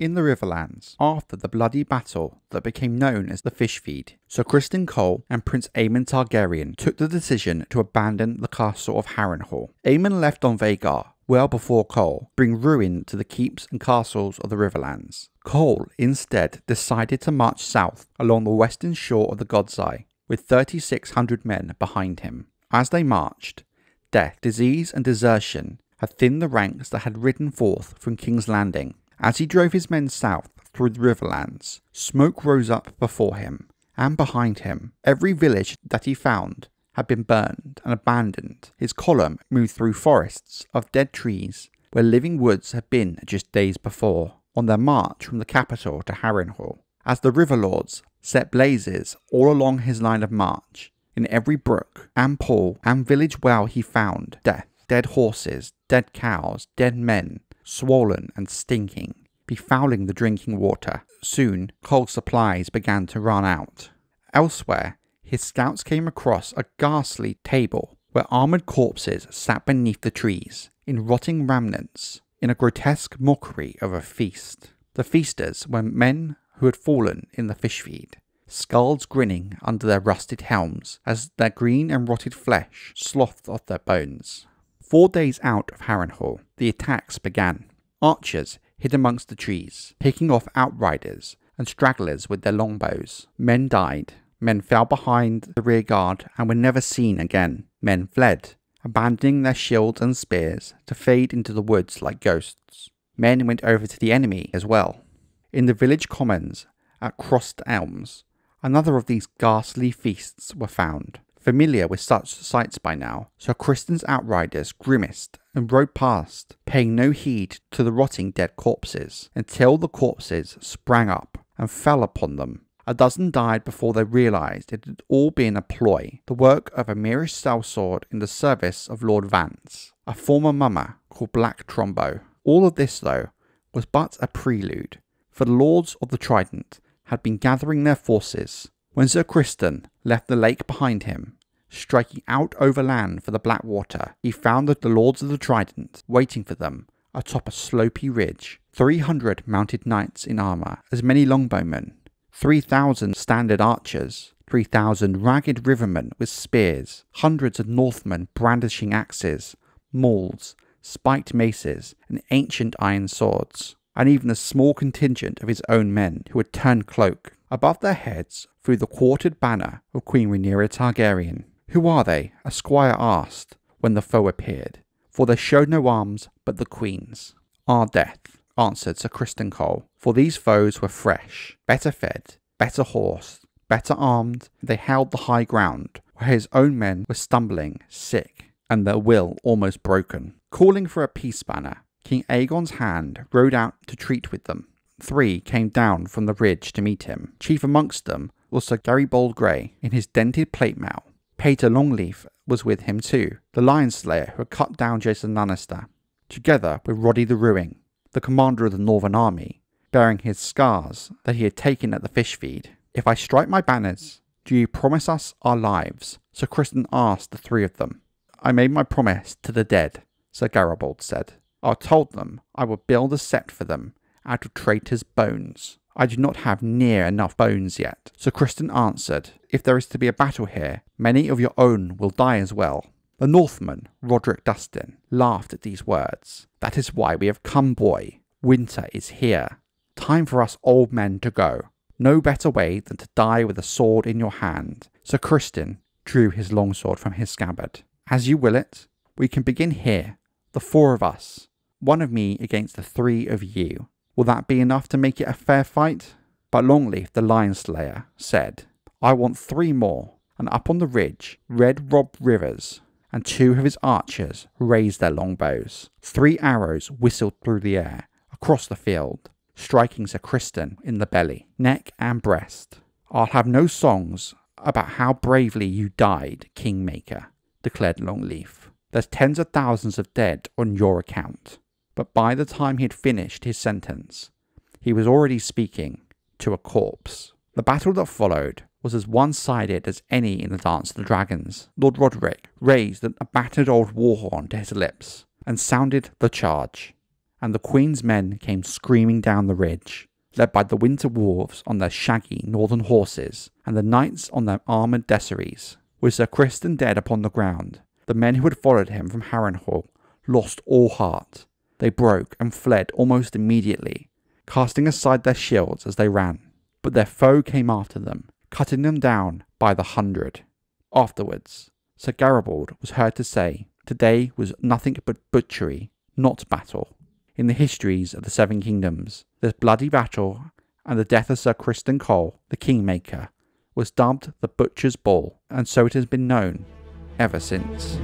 in the Riverlands after the bloody battle that became known as the Fish Feed. Sir Criston Cole and Prince Aemond Targaryen took the decision to abandon the castle of Harrenhal. Aemond left on Vhagar well before Cole, bring ruin to the keeps and castles of the Riverlands. Cole instead decided to march south along the western shore of the God's Eye with 3,600 men behind him. As they marched, death, disease, and desertion had thinned the ranks that had ridden forth from King's Landing. As he drove his men south through the Riverlands, smoke rose up before him and behind him. Every village that he found had been burned and abandoned. His column moved through forests of dead trees where living woods had been just days before, on their march from the capital to Harrenhal. As the river lords set blazes all along his line of march, in every brook and pool and village well he found death, dead horses, dead cows, dead men, swollen and stinking, befouling the drinking water. Soon, coal supplies began to run out. Elsewhere, his scouts came across a ghastly table where armoured corpses sat beneath the trees, in rotting remnants, in a grotesque mockery of a feast. The feasters were men who had fallen in the fish feed, skulls grinning under their rusted helms as their green and rotted flesh slothed off their bones. Four days out of Harrenhal, the attacks began. Archers hid amongst the trees, picking off outriders and stragglers with their longbows. Men died, Men fell behind the rear guard and were never seen again. Men fled, abandoning their shields and spears to fade into the woods like ghosts. Men went over to the enemy as well. In the village commons at Crossed Elms, another of these ghastly feasts were found. Familiar with such sights by now, Sir Criston's outriders grimaced and rode past, paying no heed to the rotting dead corpses, until the corpses sprang up and fell upon them a dozen died before they realised it had all been a ploy, the work of a Myrish sellsword in the service of Lord Vance, a former mummer called Black Trombo. All of this, though, was but a prelude, for the Lords of the Trident had been gathering their forces when Sir Criston left the lake behind him. Striking out overland for the Blackwater, he found that the Lords of the Trident waiting for them atop a slopy ridge. Three hundred mounted knights in armour, as many longbowmen, 3,000 standard archers, 3,000 ragged rivermen with spears, hundreds of Northmen brandishing axes, mauls, spiked maces, and ancient iron swords, and even a small contingent of his own men who had turned cloak. Above their heads flew the quartered banner of Queen Rhaenyra Targaryen. Who are they? a squire asked when the foe appeared, for they showed no arms but the queen's. Our death answered Sir Criston Cole, for these foes were fresh, better fed, better horsed, better armed. They held the high ground, where his own men were stumbling, sick, and their will almost broken. Calling for a peace banner, King Aegon's hand rode out to treat with them. Three came down from the ridge to meet him. Chief amongst them was Sir Garibald Grey in his dented plate mail. Pate of Longleaf was with him too, the lion slayer who had cut down Jason Lannister, together with Roddy the Ruin, the commander of the Northern Army, bearing his scars that he had taken at the fish feed. If I strike my banners, do you promise us our lives? Sir Criston asked the three of them. I made my promise to the dead, Sir Garibald said. I told them I would build a set for them out of traitors' bones. I do not have near enough bones yet. Sir Criston answered, If there is to be a battle here, many of your own will die as well. The Northman, Roderick Dustin, laughed at these words. That is why we have come, boy. Winter is here. Time for us old men to go. No better way than to die with a sword in your hand. Sir Criston drew his longsword from his scabbard. As you will it, we can begin here, the four of us, one of me against the three of you. Will that be enough to make it a fair fight? But Longleaf, the lion slayer, said, I want three more, and up on the ridge, Red Rob Rivers and two of his archers raised their longbows. Three arrows whistled through the air, across the field, striking Sir Criston in the belly, neck, and breast. I'll have no songs about how bravely you died, Kingmaker, declared Longleaf. There's tens of thousands of dead on your account. But by the time he had finished his sentence, he was already speaking to a corpse. The battle that followed was as one sided as any in the Dance of the Dragons. Lord Roderick raised a battered old war horn to his lips and sounded the charge. and the Queen's men came screaming down the ridge, led by the winter wolves on their shaggy northern horses and the knights on their armoured destriers. With Sir Criston dead upon the ground, the men who had followed him from Harrenhal lost all heart. They broke and fled almost immediately, casting aside their shields as they ran. But their foe came after them, cutting them down by the hundred. Afterwards, Sir Garibald was heard to say, Today was nothing but butchery, not battle. In the histories of the Seven Kingdoms, this bloody battle and the death of Sir Criston Cole, the Kingmaker, was dubbed the Butcher's Ball, and so it has been known ever since.